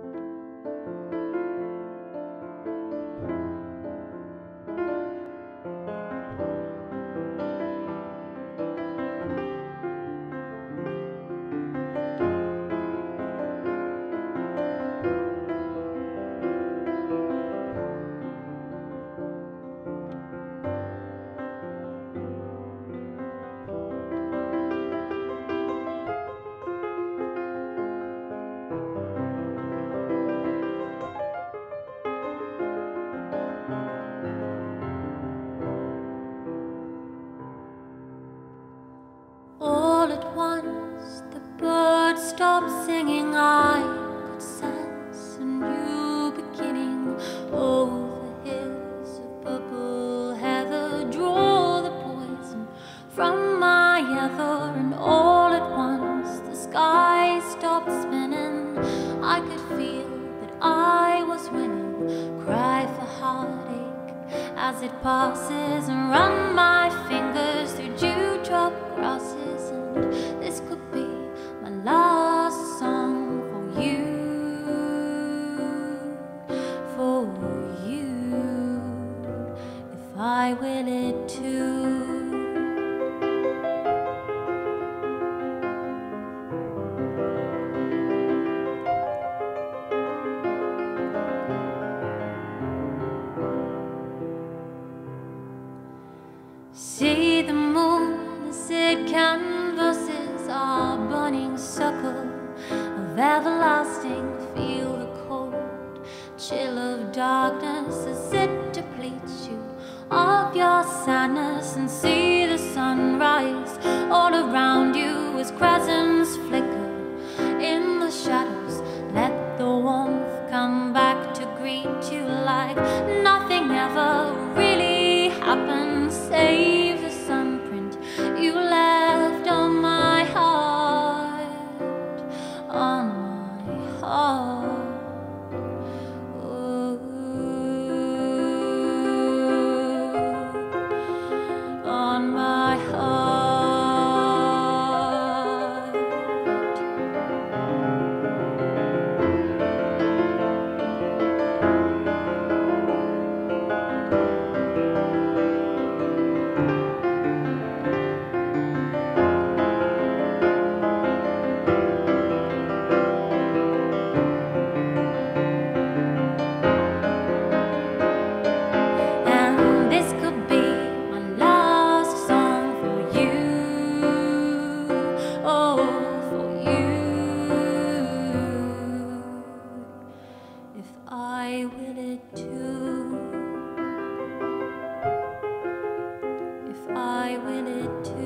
All once the birds stopped singing. I could sense a new beginning. Over hills of purple heather, draw the poison from my ether. And all at once the sky stopped spinning. I could feel that I was winning. Cry for heartache as it passes and run my fingers through dewdrop grasses. And I will it too. See the moon as it canvases our burning circle of everlasting. Feel the cold chill of darkness And see the sunrise all around you I win it too.